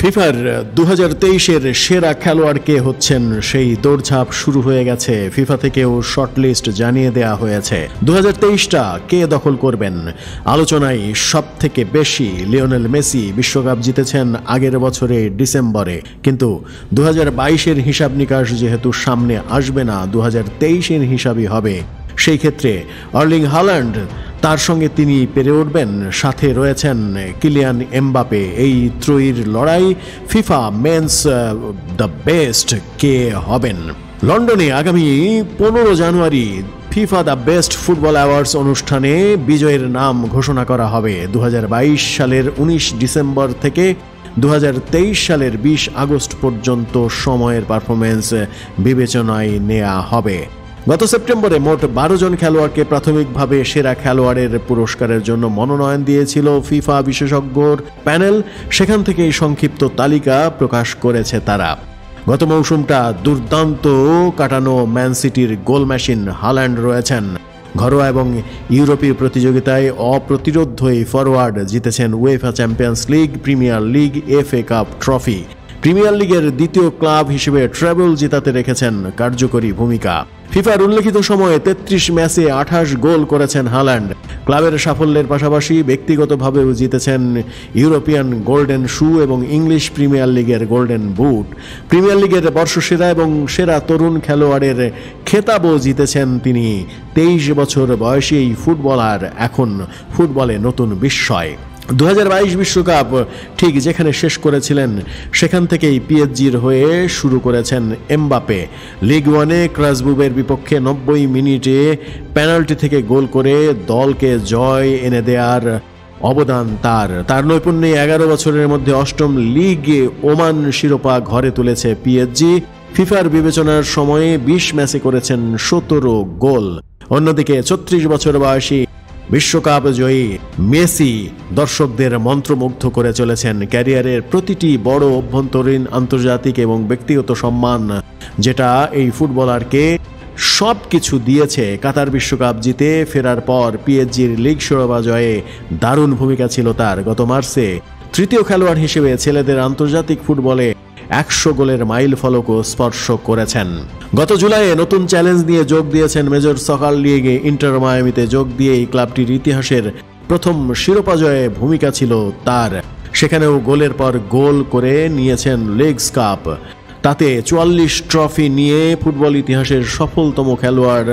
ফিফার দু হাজার তেইশের সেরা খেলোয়াড় কে হচ্ছেন সেই দৌড়ঝাঁপ শুরু হয়ে গেছে। ফিফা থেকেও শর্টলিস্ট জানিয়ে দেয়া হয়েছে। দু হাজার তেইশটা কে দখল করবেন? আলোচনায় সব থেকে বেশি লিওনেল মেসি বিশ্বকাপ জিতেছেন আগের বছরে ডিসেম্বরে। কিন্তু দু হাজার বাইশের হিসাব নিকাশ যেহেতু সামনে আসবে না দু হাজার তেইশের হিসাবই হবে। সেই ক্ষেত্রে অর্লিং হাল্যান্ড তার সঙ্গে তিনি পেরে উঠবেন। সাথে রয়েছেন কিলিয়ান এমবাপে। এই ত্রয়ীর লড়াই ফিফা মেন্স দ্য বেস্ট কে হবেন? লন্ডনে আগামী পনেরো জানুয়ারি FIFA the best football awards অনুষ্ঠানে বিজয়ের নাম ঘোষণা করা হবে। দু হাজার বাইশ সালের ১৯ ডিসেম্বর থেকে দু হাজার তেইশ সালের ২০ আগস্ট পর্যন্ত সময়ের পারফরমেন্স বিবেচনায় নেওয়া হবে। গত সেপ্টেম্বরে মোট বারো জন খেলোয়াড়কে প্রাথমিকভাবে সেরা খেলোয়াড়ের পুরস্কারের জন্য মনোনয়ন দিয়েছিল ফিফা বিশেষজ্ঞর প্যানেল। সেখান থেকে এই সংক্ষিপ্ত তালিকা প্রকাশ করেছে তারা। গত মৌসুমটা দুর্দান্ত কাটানো ম্যান সিটির গোল মেশিন হাল্যান্ড রয়েছেন। ঘরোয়া এবং ইউরোপীয় প্রতিযোগিতায় অপ্রতিরোধ ফরওয়ার্ড জিতেছেন UEFA champions league, premier league, FA cup trophy. Premier লিগের দ্বিতীয় ক্লাব হিসেবে ট্রাভেল জিতাতে রেখেছেন কার্যকরী ভূমিকা। ফিফার উল্লেখিত সময়ে তেত্রিশ ম্যাচে আঠাশ গোল করেছেন হাল্যান্ড ক্লাবের সাফল্যের পাশাপাশি ব্যক্তিগতভাবেও জিতেছেন ইউরোপিয়ান গোল্ডেন শু এবং ইংলিশ প্রিমিয়ার লিগের গোল্ডেন বুট। প্রিমিয়ার লিগের বর্ষসেরা এবং সেরা তরুণ খেলোয়াড়ের খেতাবও জিতেছেন তিনি। তেইশ বছর বয়সী এই ফুটবলার এখন ফুটবলে নতুন বিস্ময়। দু বিশ্বকাপ, ঠিক যেখানে শেষ করেছিলেন, সেখান থেকেই পিএইচজির হয়ে শুরু করেছেন এমবাপে লিগ ওয়ানে ক্রাসবুবের বিপক্ষে নব্বই মিনিটে পেনাল্টি থেকে গোল করে দলকে জয় এনে দেওয়ার অবদান তার। তার নৈপুণ্যে এগারো বছরের মধ্যে অষ্টম লিগে ওমান শিরোপা ঘরে তুলেছে পিএইচজি ফিফার বিবেচনার সময়ে বিশ ম্যাচে করেছেন সতেরো গোল। অন্যদিকে ছত্রিশ বছর বয়সী বিশ্বকাপ জয়ী মেসি দর্শকদের মন্ত্রমুগ্ধ করে চলেছেন। ক্যারিয়ারের প্রতিটি বড় অভ্যন্তরীণ আন্তর্জাতিক এবং ব্যক্তিগত সম্মান, যেটা এই ফুটবলারকে সব কিছু দিয়েছে। কাতার বিশ্বকাপ জিতে ফেরার পর পিএইচজির লিগ শিরোপা জয়ে দারুণ ভূমিকা ছিল তার। গত মার্চে তৃতীয় খেলোয়াড় হিসেবে ছেলেদের আন্তর্জাতিক ফুটবলে একশো গোলের মাইল ফলকও স্পর্শ করেছেন। গত জুলাইয়ে নতুন চ্যালেঞ্জ নিয়ে যোগ দিয়েছেন মেজর সকাল লিগে ইন্টার মায়ামিতে যোগ দিয়ে এই ক্লাবটির ইতিহাসের প্রথম শিরোপা জয়ে ভূমিকা ছিল তার। সেখানেও গোলের পর গোল করে নিয়েছেন লেগস কাপ। তাতে চুয়াল্লিশ ট্রফি নিয়ে ফুটবল ইতিহাসের সফলতম খেলোয়াড়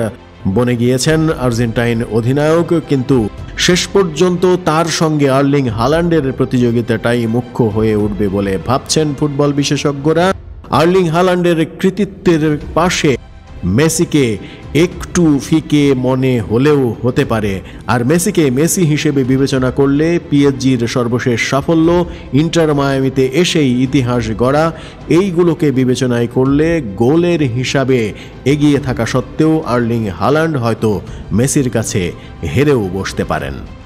বনে গিয়েছেন আর্জেন্টাইন অধিনায়ক, কিন্তু শেষ পর্যন্ত তার সঙ্গে আর্লিং হালান্ডের প্রতিযোগিতাটাই মুখ্য হয়ে উঠবে বলে ভাবছেন ফুটবল বিশেষজ্ঞরা। আর্লিং হালান্ডের কৃতিত্বের পাশে মেসিকে একটু ফিকে মনে হলেও হতে পারে। আর মেসিকে মেসি হিসেবে বিবেচনা করলে পিএসজির সর্বশেষ সাফল্য, ইন্টার মায়ামিতে এসেই ইতিহাস গড়া, এইগুলোকে বিবেচনায় করলে গোলের হিসাবে এগিয়ে থাকা সত্ত্বেও আর্লিং হালান্ড হয়তো মেসির কাছে হেরেও বসতে পারেন।